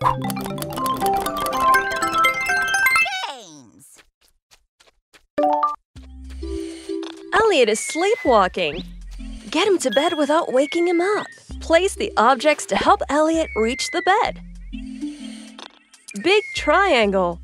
Games. Elliot is sleepwalking. Get him to bed without waking him up. Place the objects to help Elliot reach the bed. Big triangle.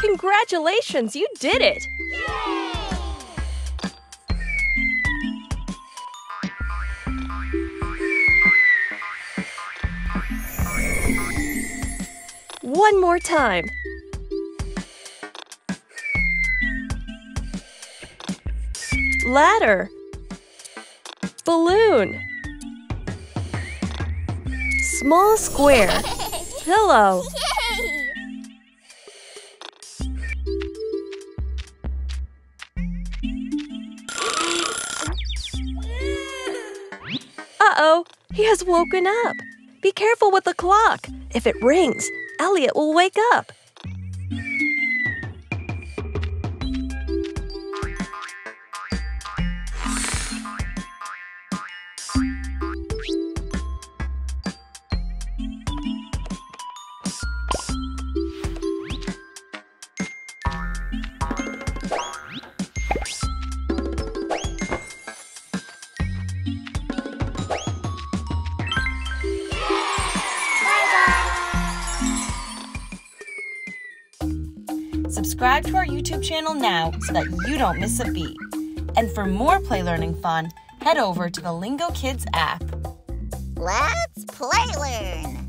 Congratulations, you did it! One more time. Ladder. Balloon. Small square. Pillow. Uh-oh, he has woken up. Be careful with the clock. If it rings, Elliot will wake up. Subscribe to our YouTube channel now so that you don't miss a beat. And for more play learning fun, head over to the Lingokids app. Let's play learn.